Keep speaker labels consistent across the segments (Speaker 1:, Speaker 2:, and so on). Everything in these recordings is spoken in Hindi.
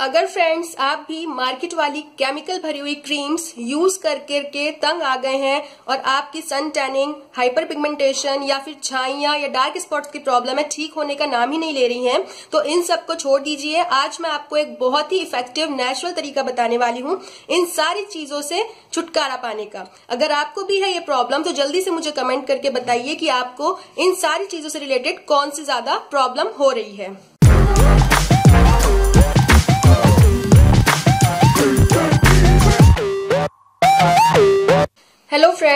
Speaker 1: अगर फ्रेंड्स आप भी मार्केट वाली केमिकल भरी हुई क्रीम्स यूज़ कर करके तंग आ गए हैं और आपकी सन टैनिंग हाइपर पिगमेंटेशन या फिर छाइया या डार्क स्पॉट्स की प्रॉब्लम है, ठीक होने का नाम ही नहीं ले रही हैं तो इन सबको छोड़ दीजिए। आज मैं आपको एक बहुत ही इफ़ेक्टिव नेचुरल तरीका बताने वाली हूँ इन सारी चीज़ों से छुटकारा पाने का। अगर आपको भी है ये प्रॉब्लम तो जल्दी से मुझे कमेंट करके बताइए कि आपको इन सारी चीज़ों से रिलेटेड कौन सी ज़्यादा प्रॉब्लम हो रही है।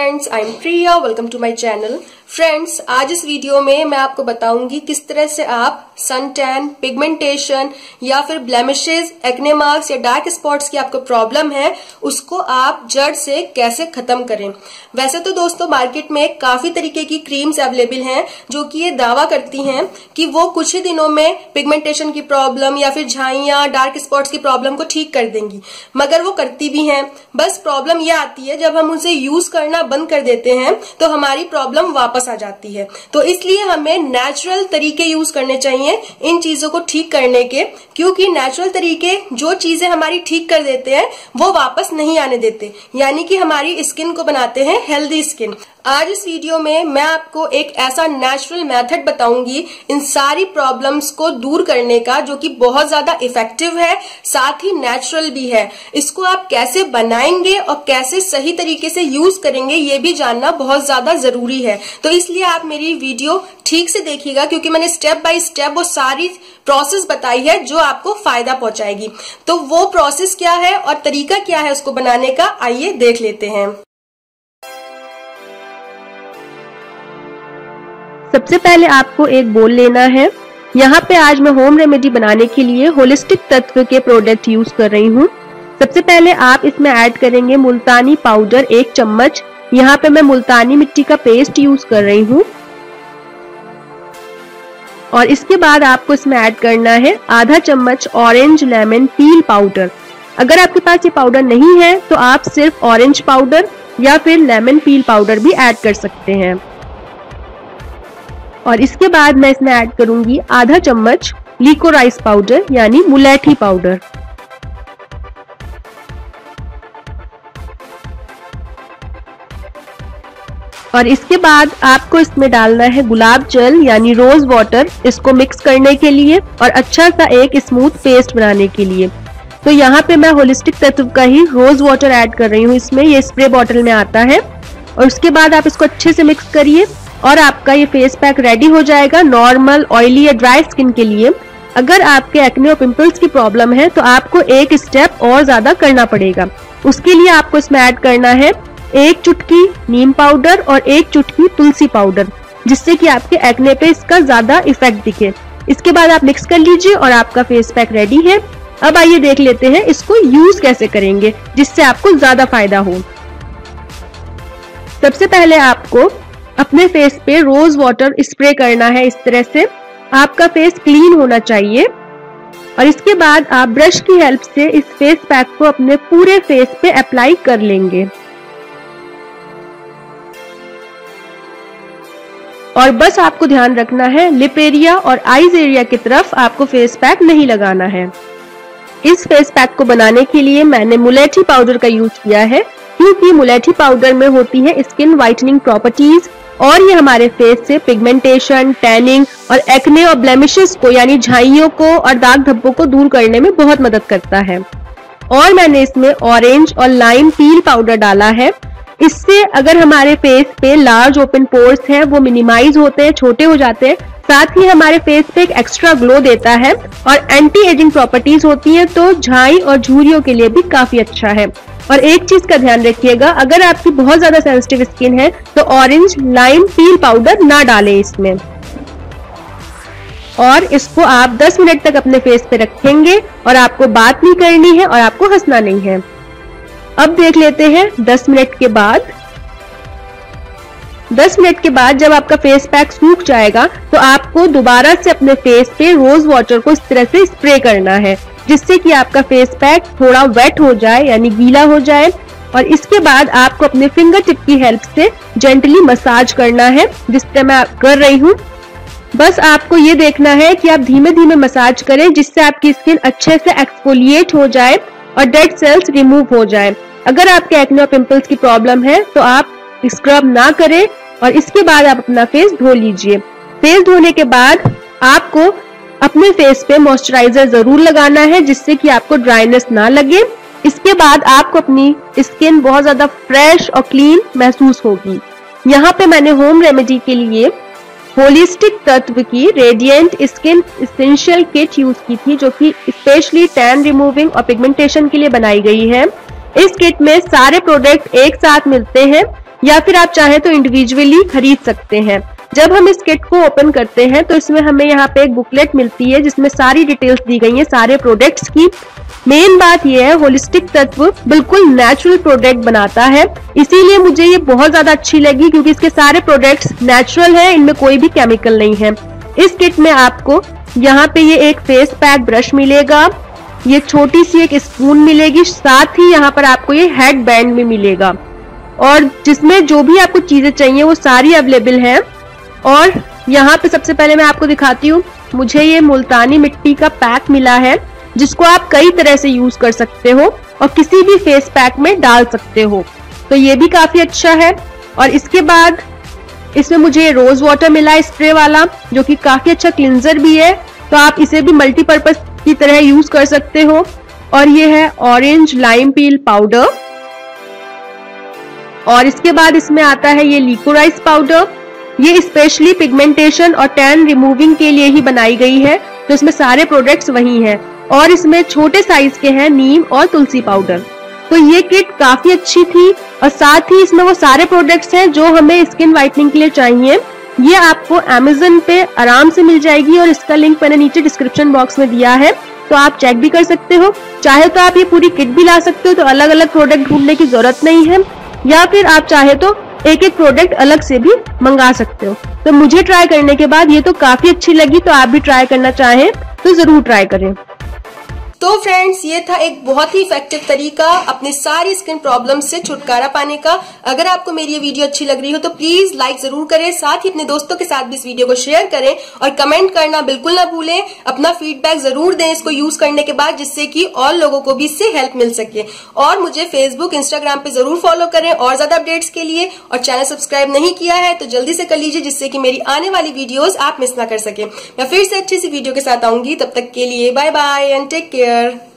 Speaker 1: friends, I'm Priya. Welcome to my channel. Friends आज इस वीडियो में मैं आपको बताऊँगी किस तरह से आप सन टैन पिगमेंटेशन या फिर ब्लेमिशेस एक्ने मार्क्स या डार्क स्पॉट्स की आपको प्रॉब्लम है, उसको आप जड़ से कैसे खत्म करें। वैसे तो दोस्तों मार्केट में काफ़ी तरीके की क्रीम्स अवेलेबल हैं, जो कि ये दावा करती हैं कि वो कुछ ही दिनों में पिगमेंटेशन की प्रॉब्लम या फिर झाइया डार्क स्पॉट्स की प्रॉब्लम को ठीक कर देंगी। मगर वो करती भी हैं। बस प्रॉब्लम यह आती है, जब हम उसे यूज़ करना बंद कर देते हैं तो हमारी प्रॉब्लम वापस वापस आ जाती है। तो इसलिए हमें नेचुरल तरीके यूज़ करने चाहिए इन चीज़ों को ठीक करने के, क्योंकि नेचुरल तरीके जो चीज़ें हमारी ठीक कर देते हैं, वो वापस नहीं आने देते। यानी कि हमारी स्किन को बनाते हैं हेल्दी स्किन आज इस वीडियो में मैं आपको एक ऐसा नेचुरल मेथड बताऊँगी इन सारी प्रॉब्लम्स को दूर करने का, जो कि बहुत ज़्यादा इफ़ेक्टिव है, साथ ही नेचुरल भी है। इसको आप कैसे बनाएँगे और कैसे सही तरीके से यूज़ करेंगे, ये भी जानना बहुत ज़्यादा ज़रूरी है। तो इसलिए आप मेरी वीडियो ठीक से देखिएगा, क्योंकि मैंने स्टेप बाय स्टेप वो सारी प्रोसेस बताई है, जो आपको फ़ायदा पहुंचाएगी। तो वो प्रोसेस क्या है और तरीका क्या है उसको बनाने का, आइए देख लेते हैं।
Speaker 2: सबसे पहले आपको एक बोल लेना है। यहाँ पे आज मैं होम रेमेडी बनाने के लिए होलिस्टिक तत्व के प्रोडक्ट यूज़ कर रही हूँ। सबसे पहले आप इसमें ऐड करेंगे मुल्तानी पाउडर एक चम्मच। यहाँ पे मैं मुल्तानी मिट्टी का पेस्ट यूज़ कर रही हूँ। और इसके बाद आपको इसमें ऐड करना है आधा चम्मच ऑरेंज लेमन पील पाउडर अगर आपके पास ये पाउडर नहीं है तो आप सिर्फ़ ऑरेंज पाउडर या फिर लेमन पील पाउडर भी ऐड कर सकते हैं। और इसके बाद मैं इसमें ऐड करूँगी आधा चम्मच लीको राइस पाउडर यानी मुलैठी पाउडर और इसके बाद आपको इसमें डालना है गुलाब जल, यानी रोज वाटर इसको मिक्स करने के लिए और अच्छा सा एक स्मूथ पेस्ट बनाने के लिए. तो यहाँ पे मैं होलिस्टिक तत्व का ही रोज वाटर ऐड कर रही हूँ. इसमें ये स्प्रे बॉटल में आता है और उसके बाद आप इसको अच्छे से मिक्स करिए. और आपका ये फेस पैक रेडी हो जाएगा नॉर्मल ऑयली या ड्राई स्किन के लिए। अगर आपके एक्ने और पिंपल्स की प्रॉब्लम है तो आपको एक स्टेप और ज़्यादा करना पड़ेगा। उसके लिए आपको इसमें ऐड करना है एक चुटकी नीम पाउडर और एक चुटकी तुलसी पाउडर जिससे कि आपके एक्ने पे इसका ज़्यादा इफ़ेक्ट दिखे। इसके बाद आप मिक्स कर लीजिए और आपका फेस पैक रेडी है। अब आइए देख लेते हैं इसको यूज़ कैसे करेंगे, जिससे आपको ज़्यादा फ़ायदा हो। सबसे पहले आपको अपने फेस पे रोज वाटर स्प्रे करना है इस तरह से। आपका फेस क्लीन होना चाहिए। और इसके बाद आप ब्रश की हेल्प से इस फेस पैक को अपने पूरे फेस पे अप्लाई कर लेंगे। और बस आपको ध्यान रखना है लिप एरिया और आईज एरिया की तरफ़ आपको फेस पैक नहीं लगाना है। इस फेस पैक को बनाने के लिए मैंने मुलेठी पाउडर का यूज़ किया है। क्योंकि मुलेठी पाउडर में होती है स्किन व्हाइटनिंग प्रॉपर्टीज़ और ये हमारे फेस से पिगमेंटेशन टैनिंग और एक्ने और ब्लेमिशेस को, यानी झाइयों को और दाग धब्बों को दूर करने में बहुत मदद करता है। और मैंने इसमें ऑरेंज और लाइम पील पाउडर डाला है। इससे अगर हमारे फेस पे लार्ज ओपन पोर्स हैं, वो मिनिमाइज होते हैं, छोटे हो जाते हैं साथ ही हमारे फेस पे एक एक्स्ट्रा ग्लो देता है और एंटी एजिंग प्रॉपर्टीज़ होती हैं तो झाई और झूरियों के लिए भी काफ़ी अच्छा है। और एक चीज़ का ध्यान रखिएगा, अगर आपकी बहुत ज़्यादा सेंसिटिव स्किन है तो ऑरेंज लाइम पील पाउडर ना डालें इसमें। और इसको आप 10 मिनट तक अपने फेस पे रखेंगे और आपको बात नहीं करनी है और आपको हंसना नहीं है। अब देख लेते हैं 10 मिनट के बाद 10 मिनट के बाद जब आपका फेस पैक सूख जाएगा तो आपको दोबारा से अपने फेस पे रोज वाटर को इस तरह से स्प्रे करना है, जिससे कि आपका फेस पैक थोड़ा वेट हो जाए, यानी गीला हो जाए। और इसके बाद आपको अपने फिंगर टिप की हेल्प से जेंटली मसाज करना है, जिस तरह मैं कर रही हूँ। बस आपको ये देखना है कि आप धीमे धीमे मसाज करें, जिससे आपकी स्किन अच्छे से एक्सफोलिएट हो जाए और डेड सेल्स रिमूव हो जाए। अगर आपके एक्ने पिंपल्स की प्रॉब्लम है तो आप स्क्रब ना करें। और इसके बाद आप अपना फेस धो लीजिए। फेस धोने के बाद आपको अपने फेस पे मॉइस्चराइजर ज़रूर लगाना है, जिससे कि आपको ड्राइनेस ना लगे। इसके बाद आपको अपनी स्किन बहुत ज़्यादा फ्रेश और क्लीन महसूस होगी। यहाँ पे मैंने होम रेमेडी के लिए होलिस्टिक तत्व की radiant skin essential kit use की थी, जो कि स्पेशली टैन रिमूविंग और पिगमेंटेशन के लिए बनाई गई है। इस किट में सारे प्रोडक्ट एक साथ मिलते हैं। या फिर आप चाहे तो इंडिविजुअली खरीद सकते हैं। जब हम इस किट को ओपन करते हैं तो इसमें हमें यहाँ पे एक बुकलेट मिलती है, जिसमें सारी डिटेल्स दी गई है, सारे प्रोडक्ट्स की। मेन बात यह है होलिस्टिक तत्व बिल्कुल नेचुरल प्रोडक्ट बनाता है। इसीलिए मुझे ये बहुत ज़्यादा अच्छी लगी, क्योंकि इसके सारे प्रोडक्ट्स नेचुरल है, इनमें कोई भी केमिकल नहीं है। इस किट में आपको यहाँ पे ये एक फेस पैक ब्रश मिलेगा, ये छोटी सी एक स्पून मिलेगी, साथ ही यहाँ पर आपको ये हेड बैंड भी मिलेगा। और जिसमें जो भी आपको चीज़ें चाहिए, वो सारी अवेलेबल है। और यहाँ पे सबसे पहले मैं आपको दिखाती हूँ, मुझे ये मुल्तानी मिट्टी का पैक मिला है, जिसको आप कई तरह से यूज़ कर सकते हो और किसी भी फेस पैक में डाल सकते हो। तो ये भी काफ़ी अच्छा है। और इसके बाद इसमें मुझे रोज वाटर मिला स्प्रे वाला, जो कि काफ़ी अच्छा क्लिनजर भी है। तो आप इसे भी मल्टीपर्पज की तरह यूज़ कर सकते हो। और ये है ऑरेंज लाइम पील पाउडर और इसके बाद इसमें आता है ये लिकोराइज पाउडर ये स्पेशली पिगमेंटेशन और टैन रिमूविंग के लिए ही बनाई गई है तो इसमें सारे प्रोडक्ट्स वही हैं और इसमें छोटे साइज़ के हैं नीम और तुलसी पाउडर तो ये किट काफ़ी अच्छी थी और साथ ही इसमें वो सारे प्रोडक्ट्स हैं जो हमें स्किन व्हाइटनिंग के लिए चाहिए. ये आपको अमेजोन पे आराम से मिल जाएगी और इसका लिंक मैंने नीचे डिस्क्रिप्शन बॉक्स में दिया है तो आप चेक भी कर सकते हो. चाहे तो आप ये पूरी किट भी ला सकते हो तो अलग अलग प्रोडक्ट ढूँढने की ज़रूरत नहीं है. या फिर आप चाहे तो एक एक प्रोडक्ट अलग से भी मंगा सकते हो। तो मुझे ट्राई करने के बाद ये तो काफ़ी अच्छी लगी तो आप भी ट्राई करना चाहें तो ज़रूर ट्राई करें।
Speaker 1: तो फ्रेंड्स ये था एक बहुत ही इफ़ेक्टिव तरीका अपनी सारी स्किन प्रॉब्लम से छुटकारा पाने का। अगर आपको मेरी ये वीडियो अच्छी लग रही हो तो प्लीज़ लाइक ज़रूर करें, साथ ही अपने दोस्तों के साथ भी इस वीडियो को शेयर करें और कमेंट करना बिल्कुल ना भूलें। अपना फीडबैक ज़रूर दें इसको यूज़ करने के बाद, जिससे कि और लोगों को भी इससे हेल्प मिल सके। और मुझे फेसबुक इंस्टाग्राम पे ज़रूर फॉलो करें और ज़्यादा अपडेट्स के लिए। और चैनल सब्सक्राइब नहीं किया है तो जल्दी से कर लीजिए, जिससे कि मेरी आने वाली वीडियोज़ आप मिस ना कर सके। मैं फिर से अच्छी सी वीडियो के साथ आऊँगी, तब तक के लिए bye bye and take care care.